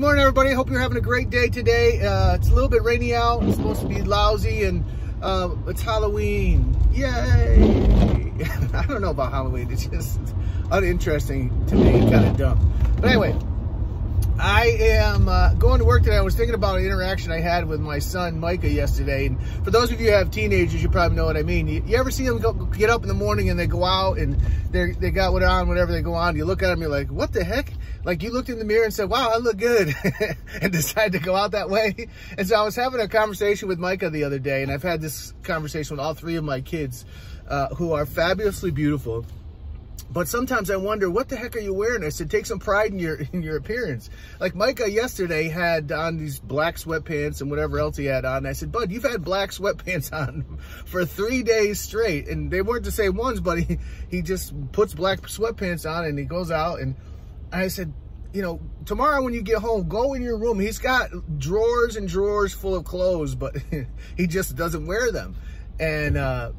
good morning, everybody. Hope you're having a great day today. Uh, it's a little bit rainy out. It's supposed to be lousy, and uh, it's Halloween. Yay! I don't know about Halloween. It's just uninteresting to me, kind of dumb. But anyway, I am uh, going to work today. I was thinking about an interaction I had with my son Micah yesterday. And for those of you who have teenagers, you probably know what I mean. You, you ever see them go, get up in the morning and they go out and they they got what on, whatever they go on. You look at them, you're like, what the heck? Like you looked in the mirror and said, wow, I look good, and decided to go out that way. And so I was having a conversation with Micah the other day, and I've had this conversation with all three of my kids, uh, who are fabulously beautiful but sometimes I wonder, what the heck are you wearing? I said, take some pride in your in your appearance. Like Micah yesterday had on these black sweatpants and whatever else he had on. I said, Bud, you've had black sweatpants on for three days straight. And they weren't the same ones, but he, he just puts black sweatpants on and he goes out. And I said, you know, tomorrow when you get home, go in your room. He's got drawers and drawers full of clothes, but he just doesn't wear them. And, uh,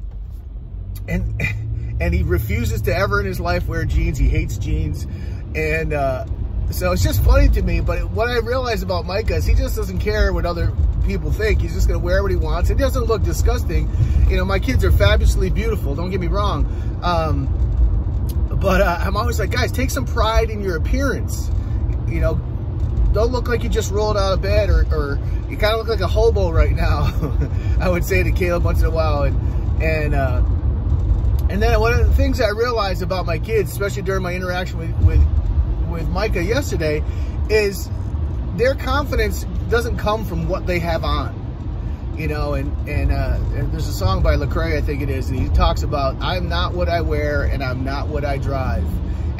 and, and he refuses to ever in his life wear jeans. He hates jeans. And uh, so it's just funny to me. But what I realized about Micah is he just doesn't care what other people think. He's just going to wear what he wants. It doesn't look disgusting. You know, my kids are fabulously beautiful. Don't get me wrong. Um, but uh, I'm always like, guys, take some pride in your appearance. You know, don't look like you just rolled out of bed or, or you kind of look like a hobo right now. I would say to Caleb once in a while. And, and, uh, and then one of the things I realized about my kids, especially during my interaction with, with, with Micah yesterday, is their confidence doesn't come from what they have on. You know, and, and, uh, and there's a song by Lecrae, I think it is, and he talks about, I'm not what I wear and I'm not what I drive.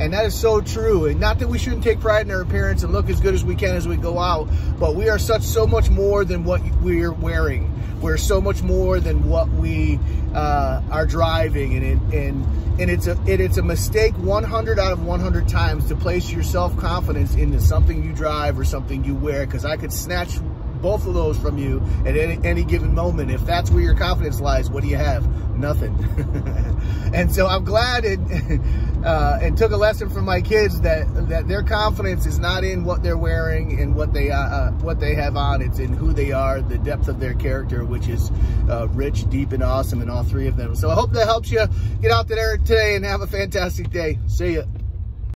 And that is so true. And not that we shouldn't take pride in our appearance and look as good as we can as we go out, but we are such so much more than what we're wearing. We're so much more than what we uh, are driving, and and and it's a it, it's a mistake 100 out of 100 times to place your self confidence into something you drive or something you wear. Because I could snatch both of those from you at any, any given moment. If that's where your confidence lies, what do you have? Nothing. and so I'm glad it uh, and took a lesson from my kids that that their confidence is not in what they're wearing and what they uh, uh, what they have on. It's in who they are, the depth of their character, which is uh, rich, deep, and awesome in all three of them. So I hope that helps you get out there today and have a fantastic day. See ya.